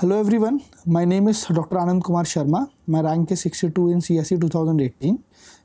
Hello everyone, my name is Dr. Anand Kumar Sharma. My rank is 62 in CSE 2018.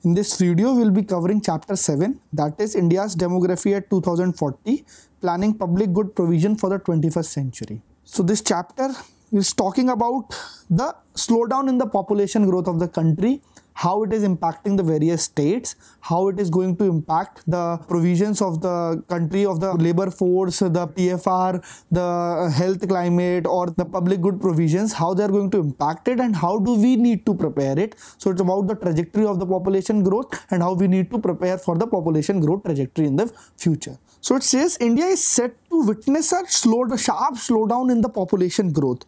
In this video, we'll be covering chapter 7 that is India's demography at 2040, planning public good provision for the 21st century. So this chapter is talking about the slowdown in the population growth of the country how it is impacting the various states, how it is going to impact the provisions of the country, of the labor force, the TFR, the health climate, or the public good provisions, how they are going to impact it, and how do we need to prepare it. So it's about the trajectory of the population growth and how we need to prepare for the population growth trajectory in the future. So it says India is set to witness a slow, sharp slowdown in the population growth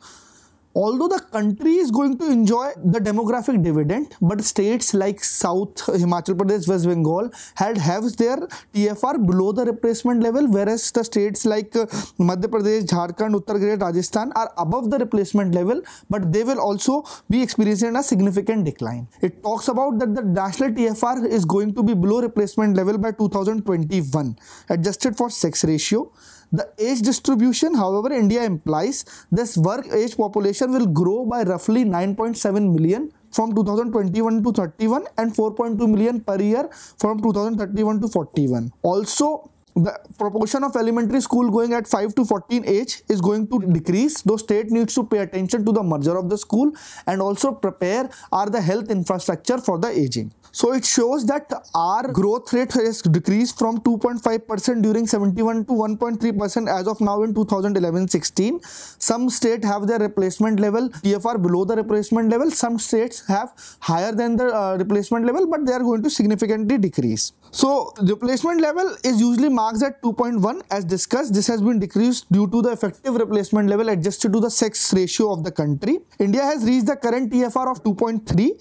although the country is going to enjoy the demographic dividend but states like south himachal pradesh west bengal had have their tfr below the replacement level whereas the states like uh, madhya pradesh jharkhand uttar pradesh rajasthan are above the replacement level but they will also be experiencing a significant decline. It talks about that the national tfr is going to be below replacement level by 2021 adjusted for sex ratio the age distribution, however, India implies this work age population will grow by roughly 9.7 million from 2021 to 31 and 4.2 million per year from 2031 to 41. Also, the proportion of elementary school going at 5 to 14 age is going to decrease though state needs to pay attention to the merger of the school and also prepare are the health infrastructure for the aging so it shows that our growth rate has decreased from 2.5% during 71 to 1.3% as of now in 2011-16. Some states have their replacement level TFR below the replacement level. Some states have higher than the uh, replacement level but they are going to significantly decrease. So replacement level is usually marked at 2.1 as discussed. This has been decreased due to the effective replacement level adjusted to the sex ratio of the country. India has reached the current TFR of 2.3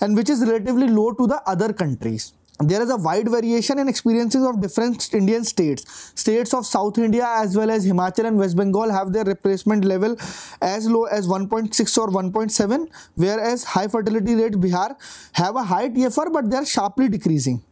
and which is relatively low to the other countries there is a wide variation in experiences of different Indian states. States of South India as well as Himachal and West Bengal have their replacement level as low as 1.6 or 1.7 whereas high fertility rate Bihar have a high TFR but they are sharply decreasing.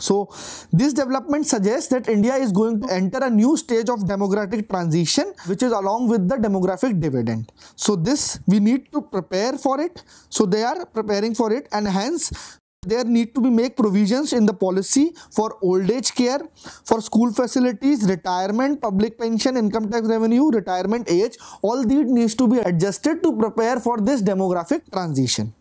So this development suggests that India is going to enter a new stage of demographic transition which is along with the demographic dividend. So this we need to prepare for it. So they are preparing for it and hence there need to be make provisions in the policy for old age care for school facilities retirement public pension income tax revenue retirement age all these needs to be adjusted to prepare for this demographic transition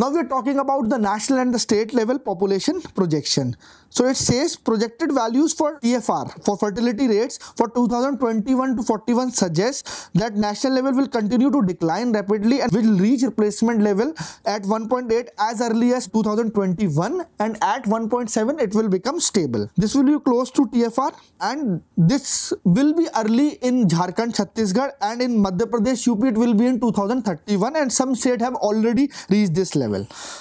now we are talking about the national and the state level population projection. So it says projected values for TFR for fertility rates for 2021 to 41 suggests that national level will continue to decline rapidly and will reach replacement level at 1.8 as early as 2021 and at 1.7 it will become stable. This will be close to TFR and this will be early in Jharkhand, Chhattisgarh and in Madhya Pradesh, UP it will be in 2031 and some states have already reached this level.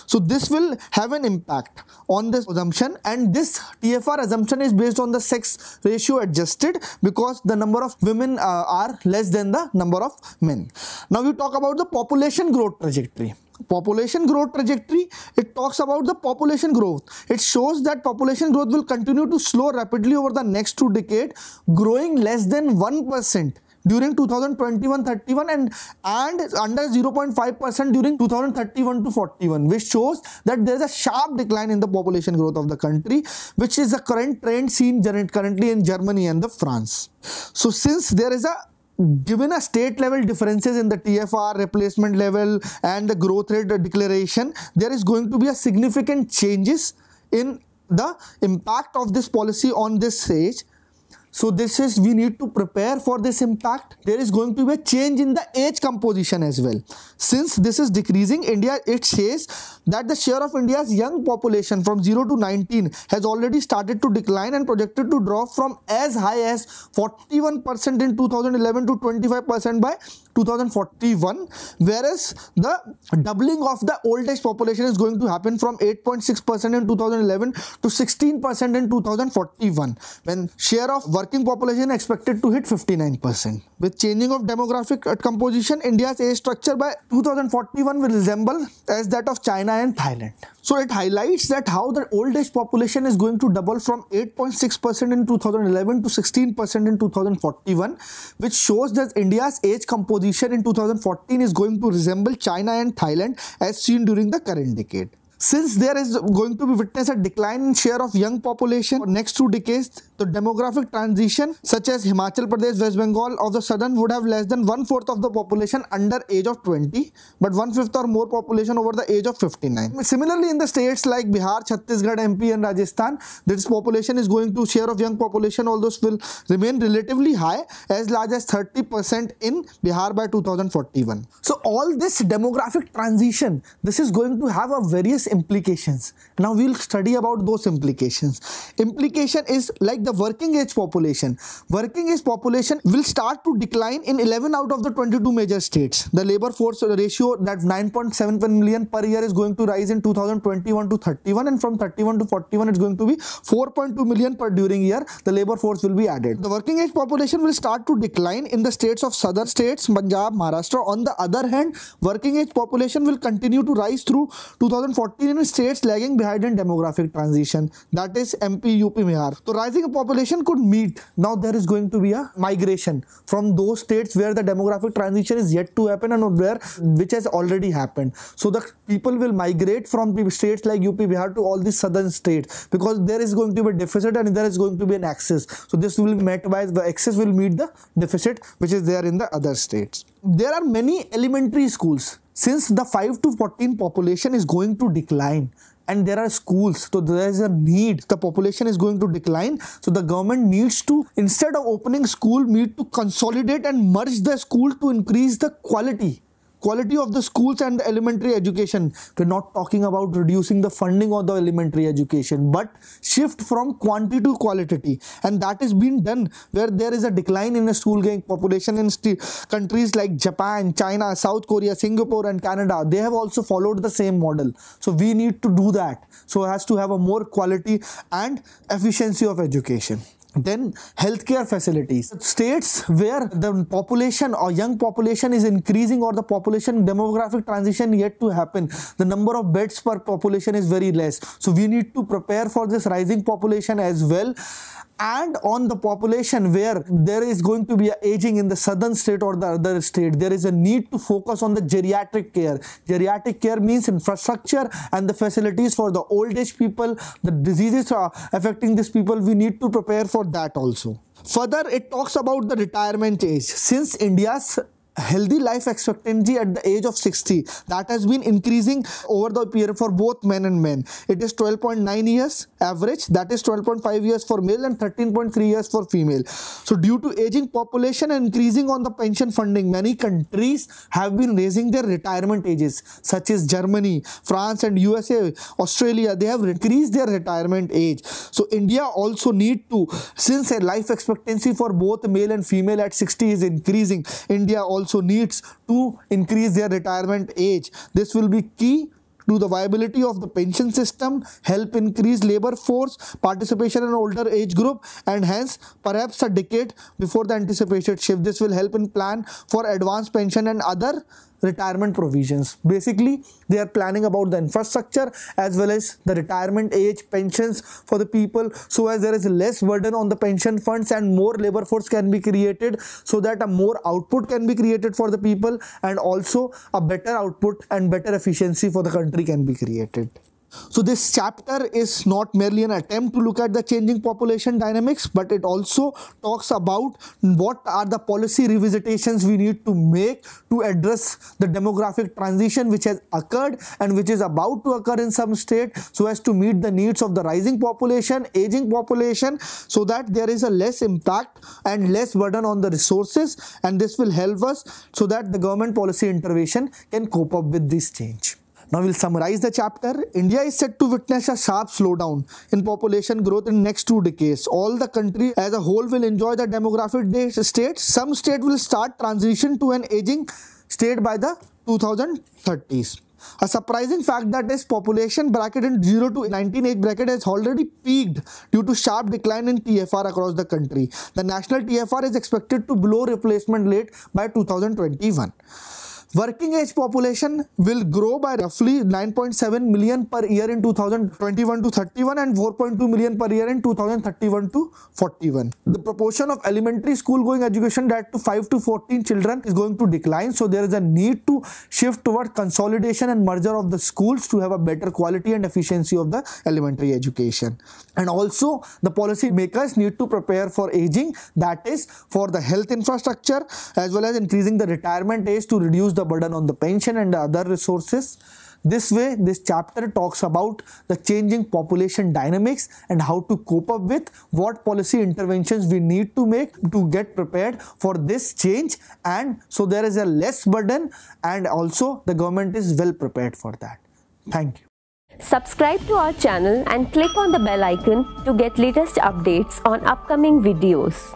So this will have an impact on this assumption and this TFR assumption is based on the sex ratio adjusted because the number of women uh, are less than the number of men. Now we talk about the population growth trajectory. Population growth trajectory it talks about the population growth. It shows that population growth will continue to slow rapidly over the next two decades growing less than 1% during 2021-31 and, and under 0.5% during 2031 to 41 which shows that there is a sharp decline in the population growth of the country which is the current trend seen currently in Germany and the France. So since there is a given a state level differences in the TFR replacement level and the growth rate declaration there is going to be a significant changes in the impact of this policy on this stage so this is we need to prepare for this impact. There is going to be a change in the age composition as well. Since this is decreasing, India it says that the share of India's young population from 0 to 19 has already started to decline and projected to drop from as high as 41% in 2011 to 25% by 2041 whereas the doubling of the old age population is going to happen from 8.6% in 2011 to 16% in 2041 when share of working population expected to hit 59%. With changing of demographic composition, India's age structure by 2041 will resemble as that of China and Thailand. So it highlights that how the old age population is going to double from 8.6% in 2011 to 16% in 2041, which shows that India's age composition in 2014 is going to resemble China and Thailand as seen during the current decade. Since there is going to be witness a decline in share of young population for next two decades, the demographic transition such as Himachal Pradesh, West Bengal of the southern would have less than one-fourth of the population under age of 20, but one-fifth or more population over the age of 59. Similarly, in the states like Bihar, Chhattisgarh, MP and Rajasthan, this population is going to share of young population, although will remain relatively high as large as 30% in Bihar by 2041. So all this demographic transition, this is going to have a various implications. Now we'll study about those implications. Implication is like the working age population. Working age population will start to decline in 11 out of the 22 major states. The labor force ratio that 9.71 million per year is going to rise in 2021 to 31 and from 31 to 41 it's going to be 4.2 million per during year. The labor force will be added. The working age population will start to decline in the states of southern states punjab maharashtra. On the other hand working age population will continue to rise through 2040 in states lagging behind in demographic transition that is MP, UP, Bihar. So rising population could meet. Now there is going to be a migration from those states where the demographic transition is yet to happen and where which has already happened. So the people will migrate from states like UP, Bihar to all these southern states because there is going to be a deficit and there is going to be an excess. So this will be met by the excess will meet the deficit which is there in the other states. There are many elementary schools. Since the 5 to 14 population is going to decline and there are schools so there is a need. The population is going to decline so the government needs to instead of opening school need to consolidate and merge the school to increase the quality quality of the schools and the elementary education. We're not talking about reducing the funding of the elementary education but shift from quantity to quality. And that is being done where there is a decline in the school going population in countries like japan china south korea singapore and canada. They have also followed the same model. So we need to do that. So it has to have a more quality and efficiency of education then healthcare facilities. States where the population or young population is increasing or the population demographic transition yet to happen, the number of beds per population is very less. So we need to prepare for this rising population as well and on the population where there is going to be aging in the southern state or the other state there is a need to focus on the geriatric care. Geriatric care means infrastructure and the facilities for the old age people. The diseases are affecting these people. We need to prepare for that also. Further it talks about the retirement age. Since india's healthy life expectancy at the age of 60 that has been increasing over the period for both men and men. It is 12.9 years average. That is 12.5 years for male and 13.3 years for female. So due to aging population and increasing on the pension funding many countries have been raising their retirement ages such as germany france and usa australia. They have increased their retirement age. So india also need to since a life expectancy for both male and female at 60 is increasing india also also needs to increase their retirement age. This will be key to the viability of the pension system, help increase labor force participation in older age group and hence perhaps a decade before the anticipated shift. This will help in plan for advanced pension and other retirement provisions. Basically they are planning about the infrastructure as well as the retirement age pensions for the people so as there is less burden on the pension funds and more labor force can be created so that a more output can be created for the people and also a better output and better efficiency for the country can be created so this chapter is not merely an attempt to look at the changing population dynamics, but it also talks about what are the policy revisitations we need to make to address the demographic transition which has occurred and which is about to occur in some state so as to meet the needs of the rising population, aging population so that there is a less impact and less burden on the resources and this will help us so that the government policy intervention can cope up with this change. Now we'll summarize the chapter. India is set to witness a sharp slowdown in population growth in next two decades. All the country as a whole will enjoy the demographic state. Some state will start transition to an aging state by the 2030s. A surprising fact that is population bracket in 0 to 19 age bracket has already peaked due to sharp decline in TFR across the country. The national TFR is expected to blow replacement rate by 2021. Working age population will grow by roughly 9.7 million per year in 2021 to 31 and 4.2 million per year in 2031 to 41. The proportion of elementary school going education that to 5 to 14 children is going to decline. So there is a need to shift toward consolidation and merger of the schools to have a better quality and efficiency of the elementary education. And also the policy makers need to prepare for aging that is for the health infrastructure as well as increasing the retirement age to reduce the burden on the pension and the other resources. This way, this chapter talks about the changing population dynamics and how to cope up with what policy interventions we need to make to get prepared for this change and so there is a less burden and also the government is well prepared for that. Thank you. Subscribe to our channel and click on the bell icon to get latest updates on upcoming videos.